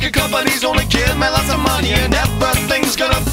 record companies only give me lots of money and everything's gonna